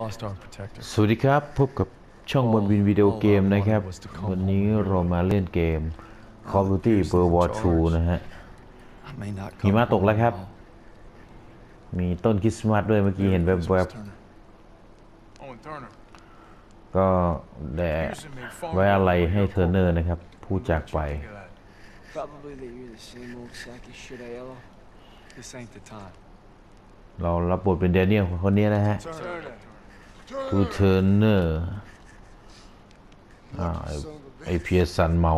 สวัสดีครับพบกับช่องบนวินวิดีโอเกมนะครับวันนี้เรามาเล่นเกม Call of Duty World War 2นะฮะหิมะตกแล้วครับ มีต้นคริสต์มาสด้วยเมื่อกี้เห็นแบบบก็แด่ไว้อะไรให้เทอร์เนอร์นะครับผู้จากไปเรารับบทเป็นเดนเนียลคนนี้นะฮะกูเทอร์เนอร์ไอเพียสันเมา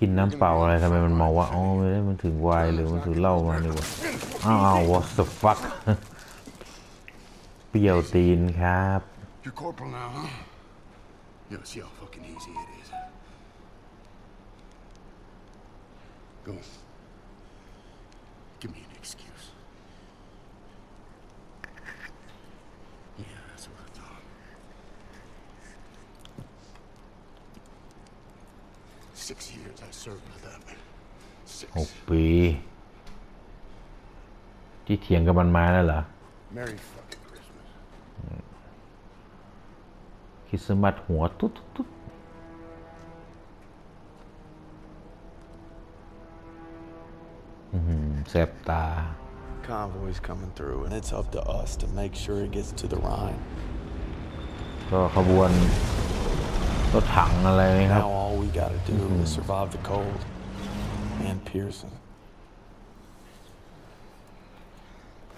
กินน้ำเปล่าอะไรทำไมมันเมาวะอ๋อไม่ได้มันถึงวายหรือมันถึงเหล้ามาเนี่ยวะอ้าว what the fuck เปรี้ยวตีนครับ you see how fucking easy it is. Go on. Give me an excuse. Yeah, that's what I thought. Six years I served with that man. Six. หกปีที่เถียงกับมันมาแล้วเหรอ Merry fucking Christmas. Mm. คิดสมัดหัวตุ๊ดตุ๊ดแสบตา Convoy's coming through and it's up to us to make sure it gets to the Rhine ก็ขบวนรถถังอะไรนะครับ Now all we gotta do is survive the cold and Pearson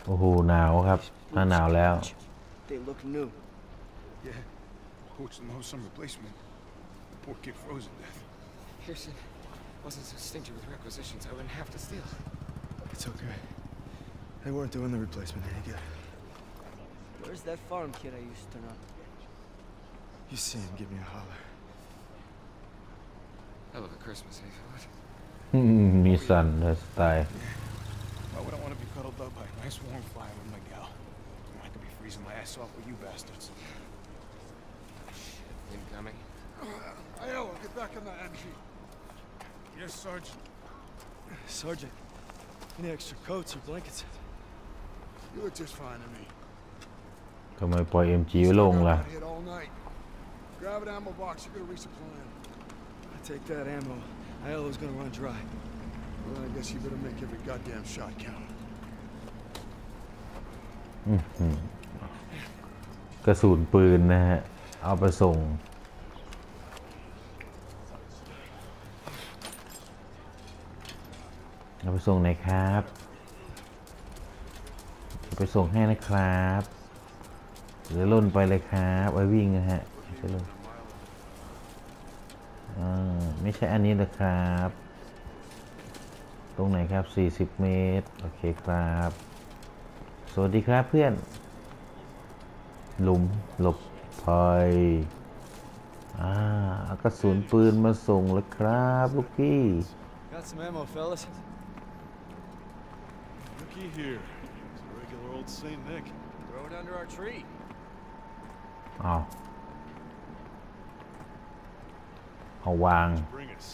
โอ้โหหนาวครับหน้าหนาวแล้ว They look new Yeah coach the knows some replacement. The poor kid froze to death. Pearson wasn't so stingy with requisitions, I wouldn't have to steal. It's okay. They weren't doing the replacement any good. Where's that farm kid I used to know? You see him, give me a holler. Hell of a Christmas, eh, Hmm, me son, let's die. Why would I want to be cuddled up by a nice warm fire with my gal? I could be freezing my ass off with you bastards. Incoming. Uh, Ayala, get back in the MG. Yes, Sergeant. Sergeant, any extra coats or blankets? You look just fine to me. Come on, boy, em chiếu luôn là. Grab an ammo box, you're gonna resupply. I take that ammo. Ayala's gonna run dry. Well, I guess you better make every goddamn shot count. Mm -hmm. กระสุนปืนนะฮะเอาไปส่ง เอาไปส่งไหนครับ ไปส่งให้นะครับเดี๋ยวล่นไปเลยครับไว้วิ่งนะฮะไม่ใช่ล่ไม่ใช่อันนี้นะครับ ตรงไหนครับ 40 เมตรโอเคครับสวัสดีครับเพื่อนหลุมหลบถอยอ่ากระสุนปืนมาส่งแล้วครับลูกพี่ Got some ammo, fellas. Looky here. It's a regular old St. Nick. Throw it under our tree. เอาเอาวาง Bring us.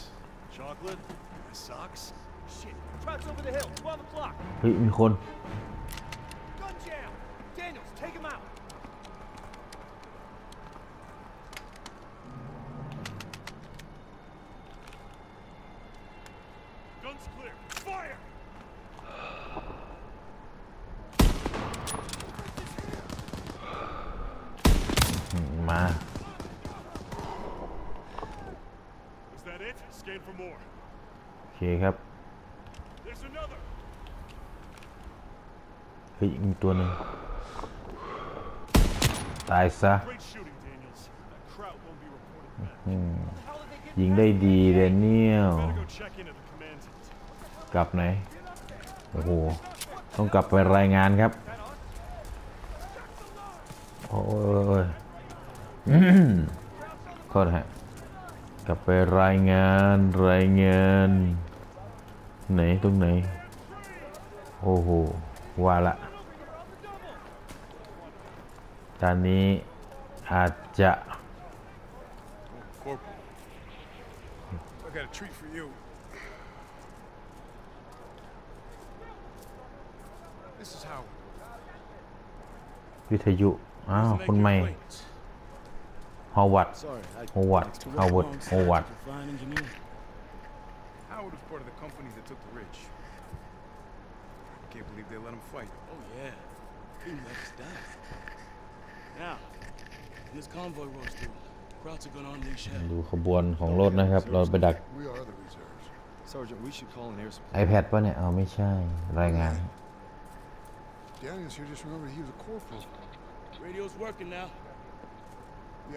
Chocolate? My socks? Shit. Truck's over the hill. 12 o'clock. เฮ้ยมีคน Gun jam. Daniels, take him out. มาโอเคครับเฮ้ยอีกตัวหนึ่งตายซะยิงได้ดีเดนเนียลกลับไหนโอ้โหต้องกลับไปรายงานครับโอ้ยโทษฮะกลับไปรายงานรายงานไหนตรงไหนโอ้โหว่าละตอนนี้อาจจะวิทยุอ้าวคนใหม่ Howard, Howard, Howard, Howard. How what? How what? Howard was part of the company that took the rich. I can't believe they let him fight. Oh yeah, could let us die. Now, this convoy rolls through, crowds are gonna unleash hell. ดูขบวนของรถนะครับเราไปดัก Sergeant, we should call an air supply. iPad ป่ะเนี่ยเอาไม่ใช่รายงาน oh, Daniels here just remembered he was a corporal. Radio's working now. มี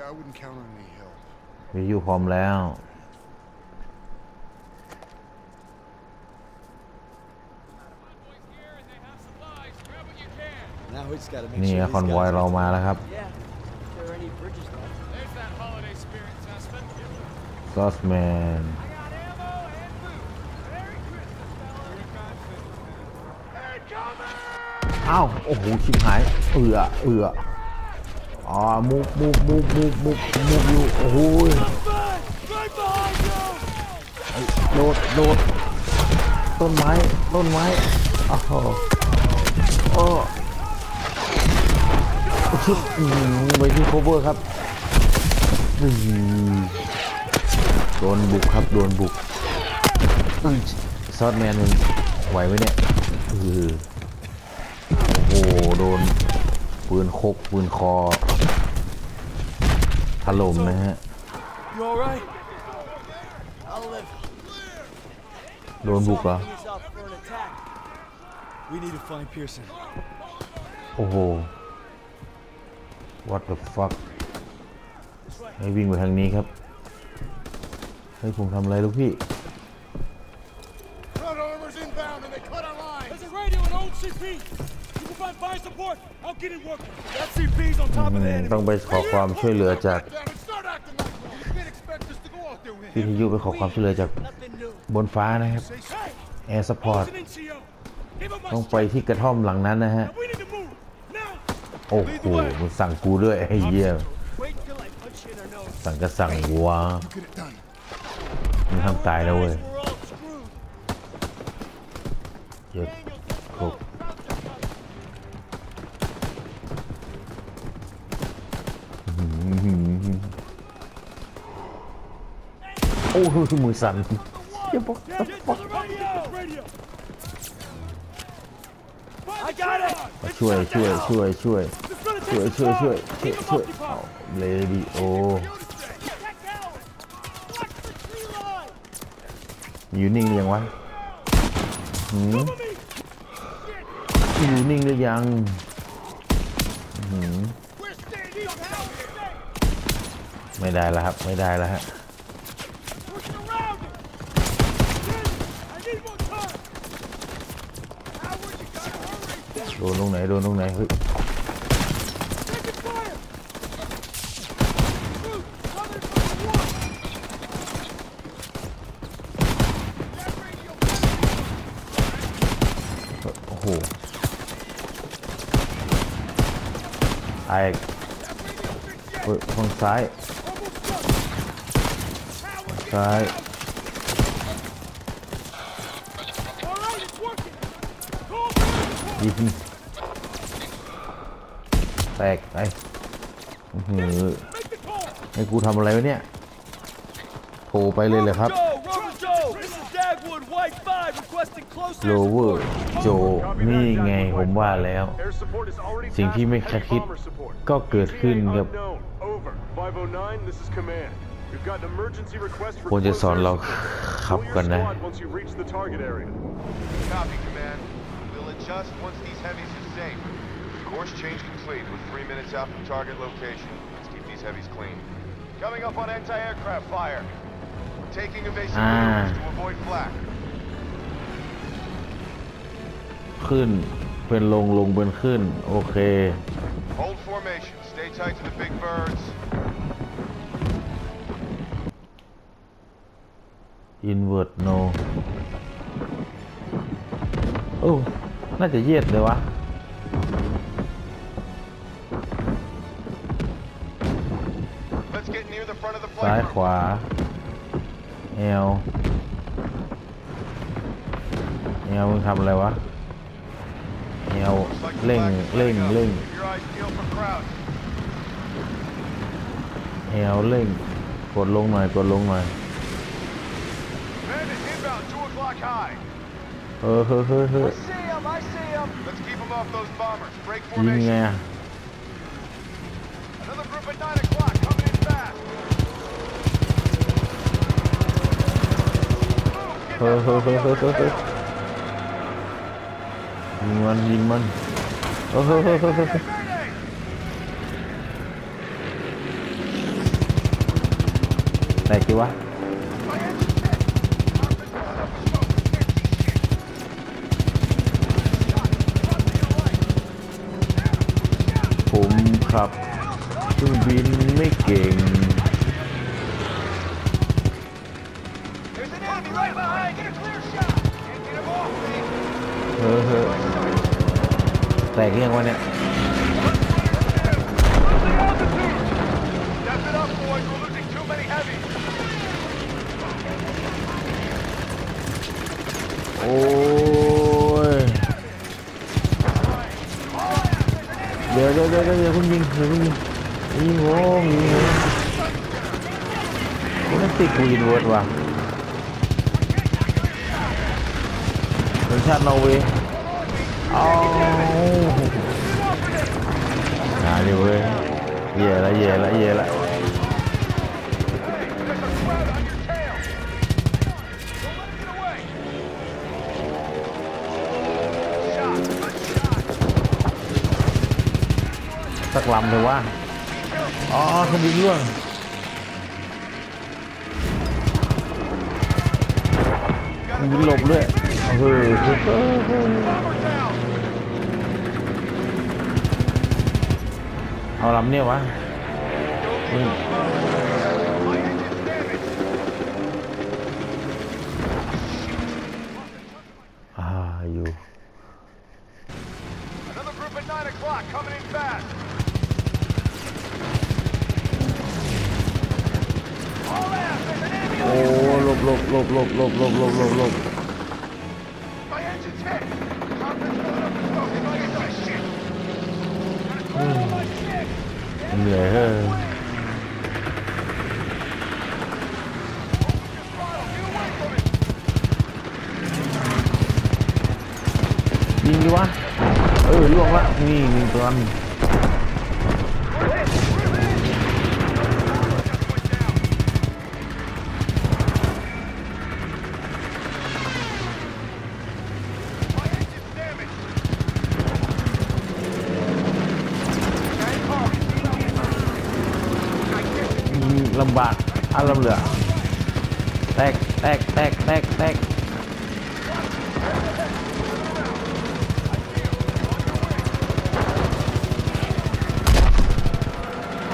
อยู่พร้อมแล้วนี่คอนไวอยเรามาแล้วครับซอสแมนอ้าวโอ้โห ชิบหายเอือเอืออ๋อ o มุก o v e m o มุก o มุก o v e move you. โดดโดดต้นไม้ต้นไม้โอ้โหโอ้โิไปที่โคเวอร์ครับโดนบุกครับโดนบุกซอสแมนมึงไหวไหมเนี่ยโอ้โหโดนปืนคกปืน คอถล่มนะฮะโดนบุกเะโอ้โห what the fuck ให้วิ่งไปทางนี้ครับให้ผมทำอะไรลูกพี่ต้องไปขอความช่วยเหลือจากวิทยุไปขอความช่วยเหลือจากบนฟ้านะครับแอร์สปอร์ตต้องไปที่กระท่อมหลังนั้นนะฮะ โอ้โหมันสั่งกูด้วยไอ้เหี้ย สั่งก็สั่งววมึงทำตายแล้วเว้ยเดี๋ยวโอ้โหมือสั่นเดีเยวบอกช่วยช่วยช่วยช่วยช่วยช่วยช่วยช่วยช่วยเลดี้โออยู่นิ่งหรือยังวะหืมอยู่นิ่งหรือยังหืมไม่ได้แล้วครับไม่ได้แล้วฮะโดนตรงไหนโดนตรงไหนเฮ้ยโอ้โหไอ้ฝั่งซ้ายซ้ายยิงแตกไปหือให้กูทำอะไรวะเนี่ยโผล่ไปเลยเลยครับ โลเวอร์โจนี่ไงผมว่าแล้ว สิ่งที่ไม่คาดคิดก็เกิดขึ้นครับควรจะสอนเราขับกันนะ just once these heavies are safe. Course change complete with three minutes out from target location. Let's keep these heavies clean. Coming up on anti-aircraft fire. We're taking evasive ah. maneuvers to avoid flak. ขึ้นเป็นลงลงเป็นขึ้นโอเค Hold formation. Stay tight to the big birds. Inward no. Oh. น่าจะเยียดเลยวะซ้ายขวาเอวเอวมึงทำอะไรวะเอวเร่งเร่งเร่งเอวเร่ง กดลงหน่อย กดลงหน่อยเฮ้ยเฮ้ยเฮ้ย him, I see him. Let's keep him off those bombers. Break formation. Yeah. Another group at 9 o'clock, coming in fast. Ho, ho, ho, ho, ho, รับเครื่องบินไม่เก่งเฮ้อเฮ้อแตกยังวะเนี่ยโอ้เดี๋ยวเดี๋ยวเดี๋ยวเดี๋ยวคุณยิงเดี๋ยวคุณยิงยิงโง่ยิงโง่มันติดกูอินเวิร์ดว่ะสัญชาตินอร์เวย์เอาหาดิเว้ยเย่ละเย่ละเย่ละำเลยว่าอ๋อเครื่องบินร่วงบิหลบด้วยเฮ้ยเอาลำเนี่ยวะหลบหลบหลบหลบหลบหลบหลบหลบเหนื่อยฮ้ยิงดีวะเออล่วงละนี่่งตัวนึง back, back, back, back.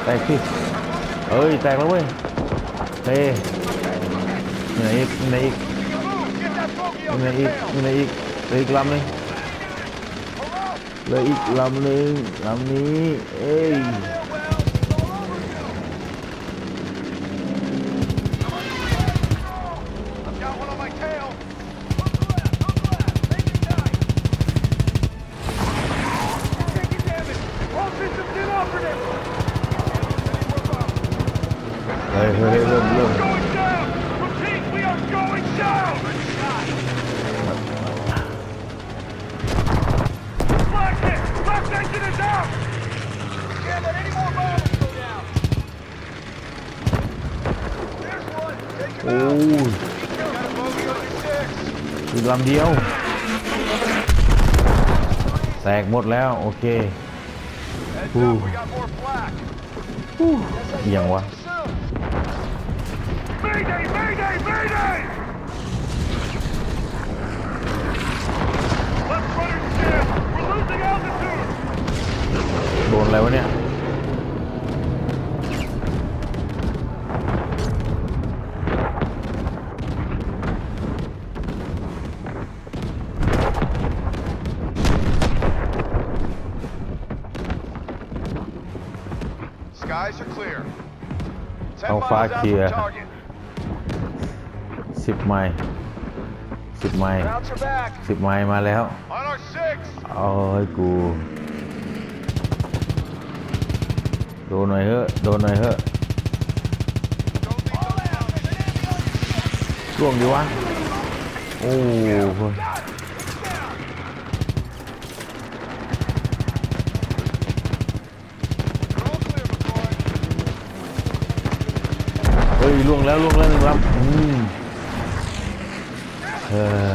Back đi. Ơi, tàn lắm ấy. Đây. Này ít, này ít. Này ít, này ít. Đây ít lắm đi. Đây ít lắm đi, lắm đi. Ê. โอ้ยีกลำเดียวแตกหมดแล้วโอเคอู้อยังวะโดนอะไรวะเนี่ยฟ้าเคลียร์สิบไม้สิบไม้สิบไม้มาแล้ว โอ้ยกูโดนหน่อยเฮ้โดนหน่อยเฮ้ช่วงดีวะ โอ้ยล่วงแล้วล่วงแล้วหนึ่งับอืมเออ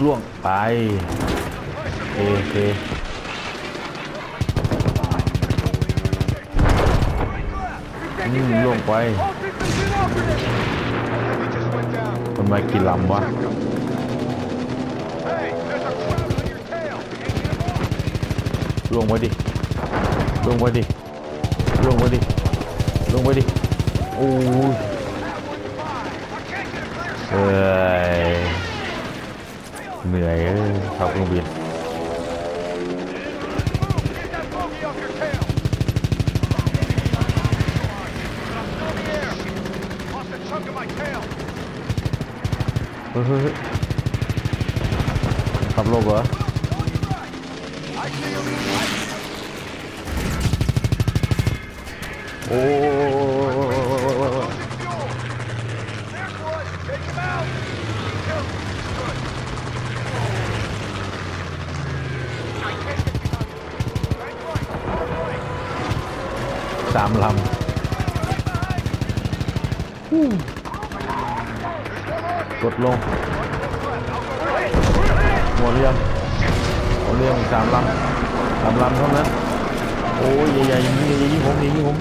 ล่วงไปโอเคนี่ล่วงไปมันมากี่ลำวะลงมาดิ ลงมาดิ ลงมาดิ ลงมาดิ โอ้ยเ้ยเหนื่อยขาเครื่องบินฮขับลบเหรอสามลำกดลงหมดเรียองหมดเรียองสามลำสามลำเท่านั้นโอ้ยใหญ่ๆอย่างนี้ยิงผมยิงผม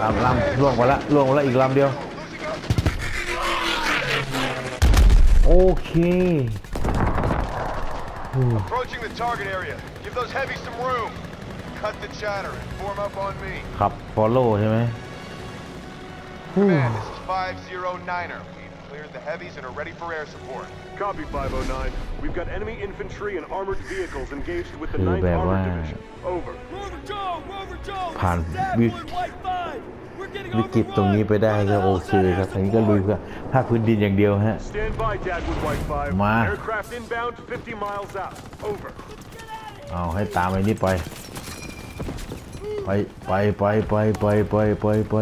สามลำล่วงไปละล่วงไปละอีกลำเดียวโอเค Approaching the target area. Give those heavies some room. Cut the chatter and form up on me. ขับ follow ใช่ไหม Command, this is 509er. We've cleared the heavies and are ready for air support. Copy 509. We've got enemy infantry and armored vehicles engaged with the 9th Armored Division. Over. Rover Joe! Rover Joe! This is วิกฤตตรงนี้ไปได้ก็โอเคครับอันนี้ก็ลุยเพื่อภาคพื้นดินอย่างเดียวฮะมาเอาให้ตามไอ้นี่ไปไปไปไปไปไปไปไปไป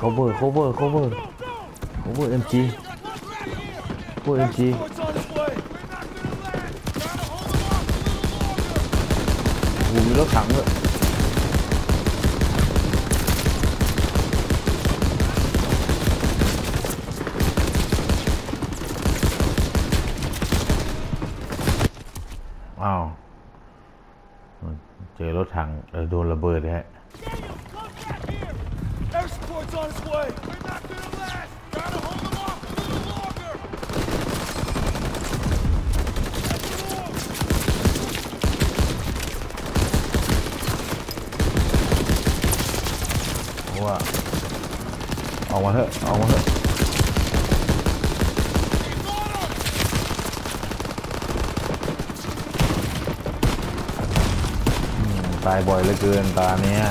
cover cover cover cover MG cover MG ผมมีรถถังเลยอ้าว เจอรถถังโดนระเบิดฮะว่าออกมาเถอะ ออกมาเถอะตายบ่อยเหลือเกินตาเนี้ย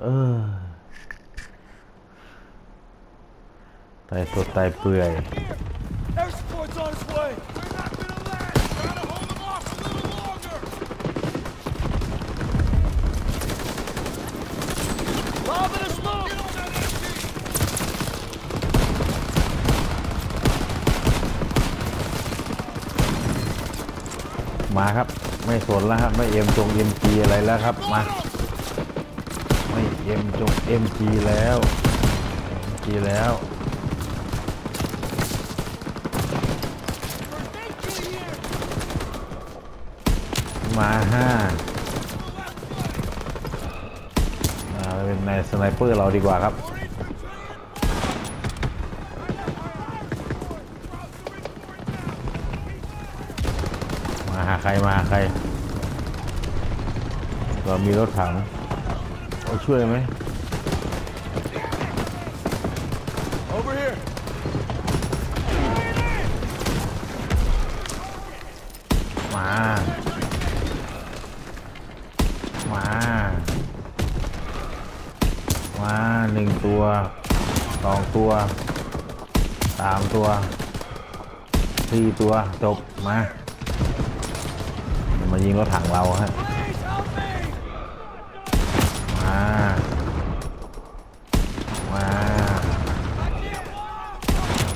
เออตายสดตายเปื่อยมาครับไม่สนแล้วครับไม่เอ็มจงเอ็มจีอะไรแล้วครับมา ไม่เอ็มจงเอ็มจีแล้วเอ็มจีแล้ว มาห้าเป็นในสไนเปอร์เราดีกว่าครับครมาใครเรามีรถถังเอาช่วยไหมมา มา มาหนึ่งตัวสองตัวสามตัวสี่ตัว จบ มาายิงรถถังเราฮะมามา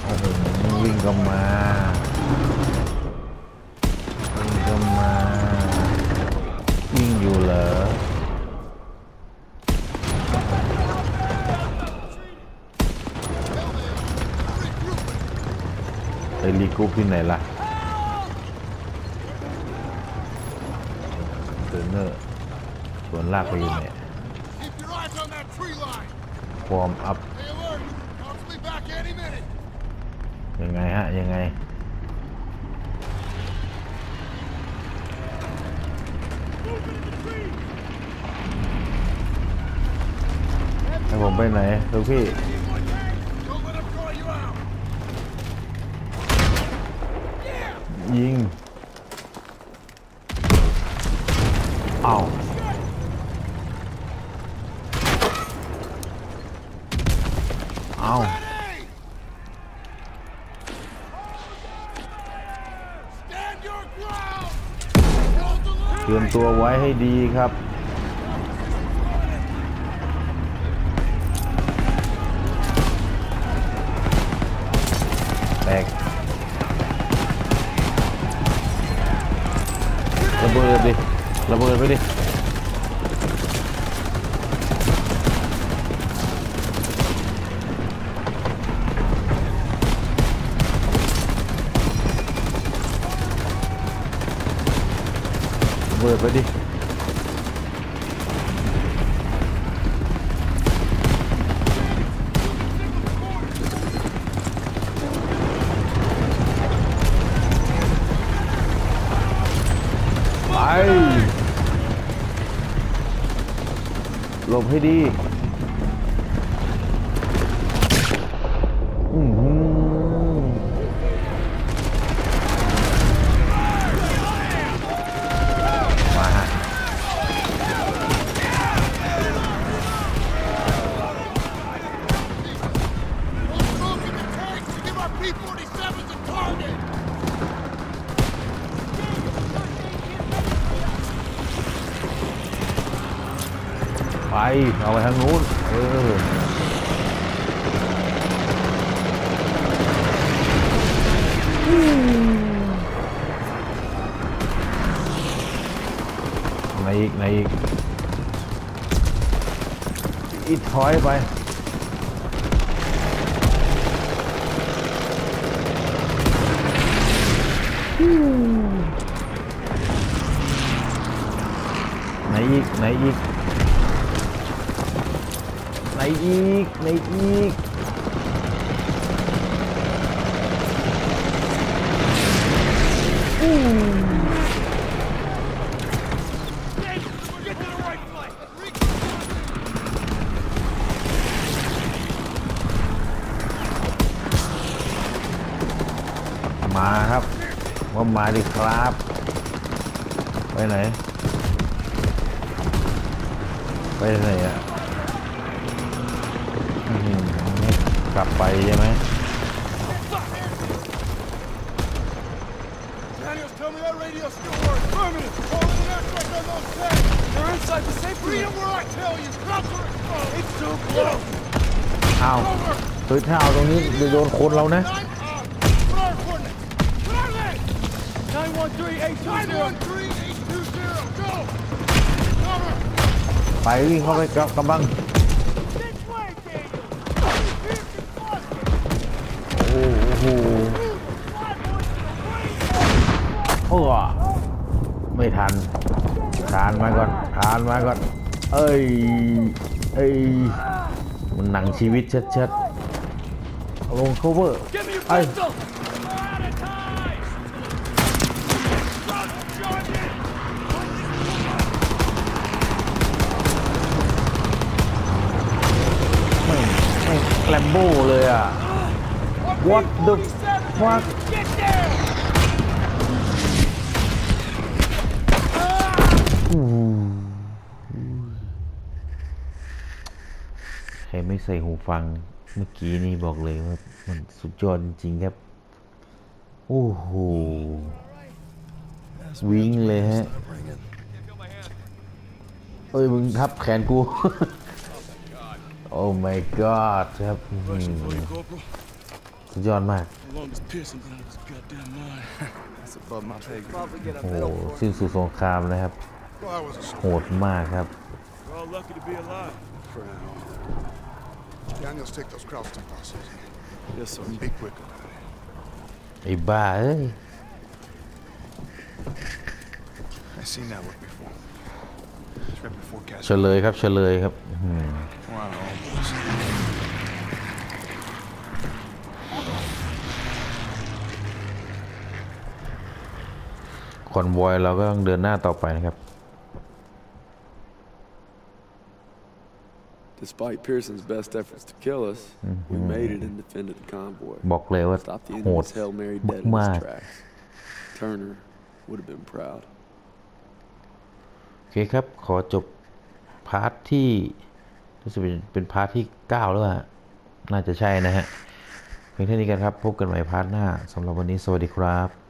โอ้โหวิ่งก็มา วิ่งก็มา วิ่งอยู่เหรอไปรีกูปที่ไหนล่ะเนอร์ส่วนลากไปอยู่เนี่ยฟอร์มอัพ ยังไงฮะยังไงให้ผมไปไหนลูกพี่ ยิงตรียมตัวไว้ให้ดีครับแตกระเบิดดิระเบิดไปดิิดไปดิไปหลบให้ดีถอยไปไหนอีกไหนอีกไหนอีกไหนอีกครับไปไหน ไปไหนอ่ะกลับไปใช่ไหมเอายื่นเทาตรงนี้จะโดนคนเรานะไปวิ่งเข้าไปกับกำบังโอ้โหเอ้ไม่ทันทานมาก่อนทานมาก่อนเอ้ยเอ้ยมันหนังชีวิตเช็ดๆลง cover ไอ้มโบ้เลยอ่ะ What the fuck ใครไม่ใส่หูฟังเมื่อกี้นี่บอกเลยว่ามันสุดยอดจริงครับโอ้โหวิ่งเลยฮะเอ้ยมึงทับแขนกูโ Oh my god ครับสุดยอดมากโอ้สิ้นสุดสงครามนะครับโหดมากครับไอ้บ้าเอ้ย I seen that one before. เฉลยครับเฉลยครับคอนวอยเราก็ต้องเดินหน้าต่อไปนะครับ Despite Pearson's best efforts to kill us, we made it and defended the convoy. บอกเลยว่าโหดมาก Turner would have been proud. อเคครับ ขอจบพาร์ทที่รู้สึกเป็นพาร์ทที่9แล้วฮะน่าจะใช่นะฮะเพียงเท่านี้กันครับพบกันใหม่พาร์ทหน้าสำหรับวันนี้ สวัสดีครับ